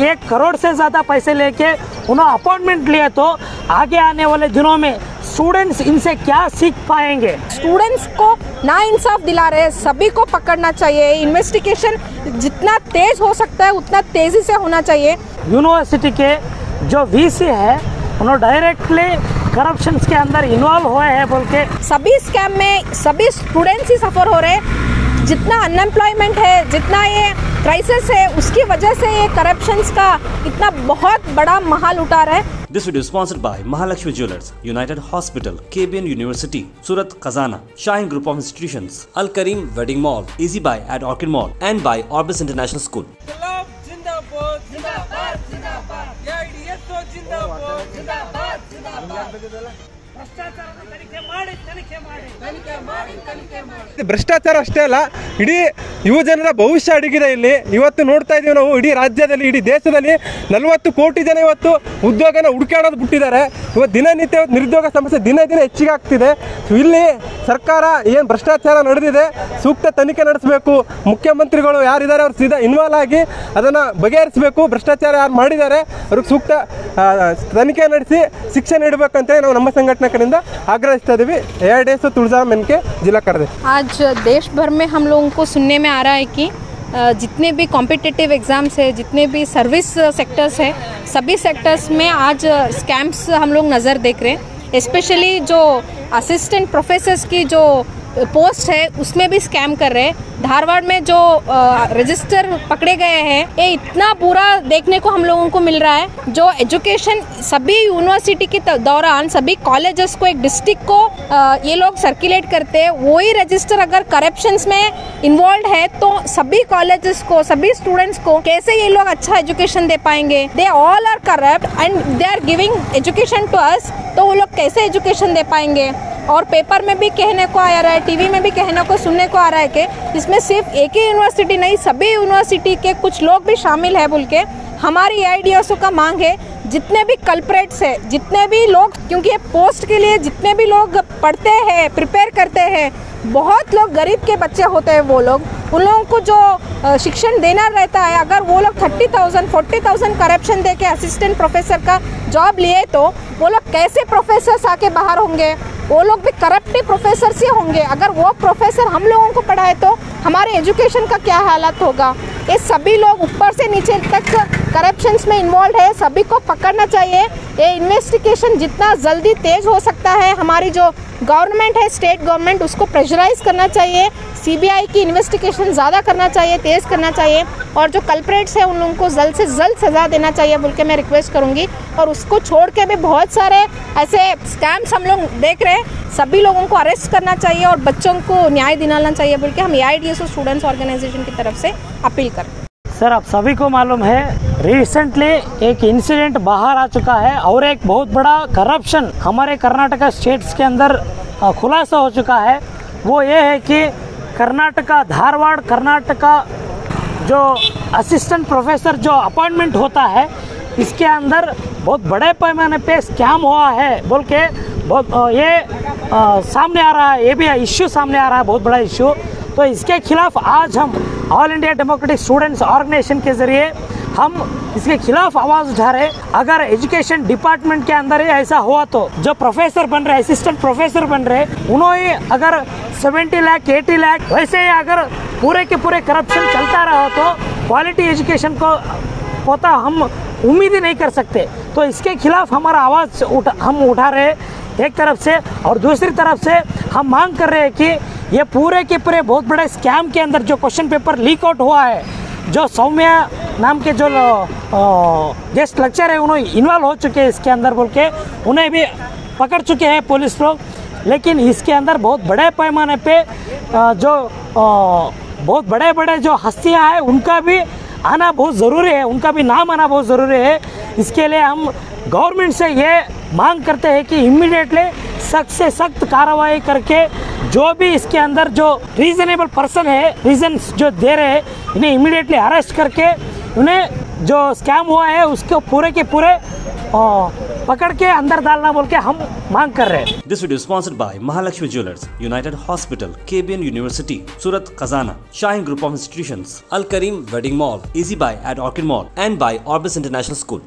एक करोड़ से ज़्यादा पैसे लेके उन्होंने अपॉइंटमेंट लिए तो आगे आने वाले दिनों में स्टूडेंट्स इनसे क्या सीख पाएँगे? स्टूडेंट्स को ना इंसाफ दिला रहे सभी को पकड़ना चाहिए। इन्वेस्टिगेशन जितना तेज हो सकता है उतना तेज़ी से होना चाहिए। यूनिवर्सिटी के जो वीसी है उन्होंने डायरेक्टली करप्शन के अंदर इन्वॉल्व हुए हैं बोल के सभी स्कैम में सभी स्टूडेंट्स ही सफ़र हो रहे। हैं जितना अनएम्प्लॉयमेंट है जितना ये क्राइसिस है उसकी वजह से ये करप्शंस का इतना बहुत बड़ा महाल उठा रहा है This video is sponsored by Mahalakshmi Jewelers, United Hospital, KBN University, Surat Khazana, Shine Group of Institutions, Al Karim Wedding Mall, Easy Buy at Orchid Mall, and by Orbis International School. गुलाब जिंदाबाद जिंदाबाद जिंदाबाद AIDS जिंदाबाद जिंदाबाद जिंदाबाद ಭ್ರಷ್ಟಾಚಾರದ ತನಿಖೆ ಮಾಡಿ ತನಿಖೆ ಮಾಡಿ ತನಿಖೆ ಮಾಡಿ ತನಿಖೆ ಮಾಡಿ ಇದು ಭ್ರಷ್ಟಾಚಾರ ಅಷ್ಟೇ ಅಲ್ಲ ಇಡೀ ಯುವ ಜನರ ಭವಿಷ್ಯ ಅಡಗಿದೆ ಇಲ್ಲಿ ಇವತ್ತು ನೋಡ್ತಾ ಇದ್ದೀವಿ ನಾವು ಇಡೀ ರಾಜ್ಯದಲ್ಲಿ ಇಡೀ ದೇಶದಲ್ಲಿ ನಲವತ್ತು ಕೋಟಿ ಜನ ಇವತ್ತು ಉದ್ಯೋಗನ ಹುಡುಕಾಡೋದು ಬಿಟ್ಟಿದ್ದಾರೆ ಇವತ್ತು ದಿನನಿತ್ಯ ಇವತ್ತು ನಿರುದ್ಯೋಗ ಸಮಸ್ಯೆ ದಿನ ದಿನ ಹೆಚ್ಚಿಗೆ ಆಗ್ತಿದೆ ಇಲ್ಲಿ ಸರ್ಕಾರ ಏನು ಭ್ರಷ್ಟಾಚಾರ ನಡೆದಿದೆ ಸೂಕ್ತ ತನಿಖೆ ನಡೆಸಬೇಕು ಮುಖ್ಯಮಂತ್ರಿಗಳು ಯಾರಿದ್ದಾರೆ ಅವ್ರು ಸೀದಾ ಇನ್ವಾಲ್ವ್ ಆಗಿ ಅದನ್ನು ಬಗೆಹರಿಸಬೇಕು ಭ್ರಷ್ಟಾಚಾರ ಯಾರು ಮಾಡಿದ್ದಾರೆ ಅವ್ರಿಗೆ ಸೂಕ್ತ ಆ, ತನಿಖೆ ನಡೆಸಿ ಶಿಕ್ಷೆ ನೀಡಬೇಕಂತ ನಾವು ನಮ್ಮ ಸಂಘಟನೆ ಕಡೆಯಿಂದ ಆಗ್ರಹಿಸ್ತಾ ಇದ್ದೀವಿ A I D S Tulaja Menke ಜಿಲ್ಲಾ ಕಾರ್ಯದರ್ಶಿ आज देश भर में हम लोगों को सुनने में आ रहा है कि जितने भी कॉम्पिटेटिव एग्ज़ाम्स है, जितने भी सर्विस सेक्टर्स है, सभी सेक्टर्स में आज स्कैम्स हम लोग नज़र देख रहे हैं। स्पेशली जो असिस्टेंट प्रोफेसर्स की जो पोस्ट है उसमें भी स्कैम कर रहे हैं। धारवाड़ में जो रजिस्टर पकड़े गए हैं ये इतना बुरा देखने को हम लोगों को मिल रहा है। जो एजुकेशन सभी यूनिवर्सिटी के दौरान सभी कॉलेजेस को एक डिस्ट्रिक्ट को अ, ये लोग सर्कुलेट करते हैं वही रजिस्टर अगर करप्शन में इन्वॉल्व है तो सभी कॉलेजेस को सभी स्टूडेंट्स को कैसे ये लोग अच्छा एजुकेशन दे पाएँगे? They all are corrupt and they are giving education to us तो वो लोग कैसे एजुकेशन दे पाएँगे? और पेपर में भी कहने को आ रहा है, टीवी में भी कहने को, सुनने को आ रहा है कि इसमें सिर्फ़ एक ही यूनिवर्सिटी नहीं, सभी यूनिवर्सिटी के कुछ लोग भी शामिल है बोल के। हमारी आई का मांग है, जितने भी कल्परेट्स है, जितने भी लोग, क्योंकि ये पोस्ट के लिए जितने भी लोग पढ़ते हैं प्रिपेयर करते हैं, बहुत लोग गरीब के बच्चे होते हैं वो लोग। उन लोगों को जो शिक्षण देना रहता है, अगर वो लोग thirty thousand forty thousand corruption दे के असिस्टेंट प्रोफेसर का जॉब लिए तो वो लोग कैसे प्रोफेसर्स आके बाहर होंगे? वो लोग भी करप्ट प्रोफेसर से होंगे। अगर वो प्रोफेसर हम लोगों को पढ़ाए तो हमारे एजुकेशन का क्या हालत होगा? ये सभी लोग ऊपर से नीचे तक करप्शन में इन्वॉल्व है। सभी को पकड़ना चाहिए। ये इन्वेस्टिगेशन जितना जल्दी तेज हो सकता है, हमारी जो गवर्नमेंट है स्टेट गवर्नमेंट उसको प्रेशराइज करना चाहिए सीबीआई की इन्वेस्टिगेशन ज़्यादा करना चाहिए, तेज़ करना चाहिए, और जो कल्परेट्स हैं, उन लोगों को जल्द से जल्द सज़ा देना चाहिए बोल के मैं रिक्वेस्ट करूँगी। और उसको छोड़ के भी बहुत सारे ऐसे स्कैम्स हम लोग देख रहे हैं। सभी लोगों को अरेस्ट करना चाहिए और बच्चों को न्याय दिलाना चाहिए बोल के हम ए आई स्टूडेंट्स ऑर्गेनाइजेशन की तरफ़ से अपील करते हैं। सर आप सभी को मालूम है रिसेंटली एक इंसिडेंट बाहर आ चुका है और एक बहुत बड़ा करप्शन हमारे कर्नाटका स्टेट्स के अंदर खुलासा हो चुका है। वो ये है कि कर्नाटका धारवाड़ कर्नाटका जो असिस्टेंट प्रोफेसर जो अपॉइंटमेंट होता है इसके अंदर बहुत बड़े पैमाने पे स्कैम हुआ है। बोल के बहुत ये अ, सामने आ रहा है ये भी इश्यू सामने आ रहा है बहुत बड़ा इश्यू तो इसके खिलाफ आज हम all India democratic students organisation के ज़रिए हम इसके खिलाफ आवाज़ उठा रहे अगर एजुकेशन डिपार्टमेंट के अंदर ऐसा हुआ तो जो प्रोफेसर बन रहे असिस्टेंट प्रोफेसर बन रहे, उन्होंने अगर 70 लाख 80 लाख वैसे ही अगर पूरे के पूरे करप्शन चलता रहा तो क्वालिटी एजुकेशन को होता हम उम्मीद ही नहीं कर सकते। तो इसके खिलाफ हमारा आवाज़ उठा, हम उठा रहे एक तरफ़ से और दूसरी तरफ़ से हम मांग कर रहे हैं कि ये पूरे के पूरे बहुत बड़े स्कैम के अंदर जो क्वेश्चन पेपर लीक आउट हुआ है, जो सौम्या नाम के जो गेस्ट लेक्चर है, उन्होंने इन्वॉल्व हो चुके हैं इसके अंदर बोल के, उन्हें भी पकड़ चुके हैं पुलिस लोग। लेकिन इसके अंदर बहुत बड़े पैमाने पे जो बहुत बड़े बड़े जो हस्तियाँ हैं, उनका भी आना बहुत ज़रूरी है, उनका भी नाम आना बहुत ज़रूरी है। इसके लिए हम गवर्नमेंट से ये मांग करते हैं कि इमीडिएटली सख्त से सख्त कार्रवाई करके जो भी इसके अंदर जो रीजनेबल पर्सन है रीजन जो दे रहे हैं, इन्हें इमिडिएटली अरेस्ट करके उन्हें जो स्कैम हुआ है, उसको पूरे के पूरे पकड़ के अंदर डालना बोल के हम मांग कर रहे हैं। This video sponsored by Mahalakshmi jewellers United hospital KBN university Surat Khazana Shaheen group of institution Al Kareem wedding mall easy buy at orchid mall and by Orbis international school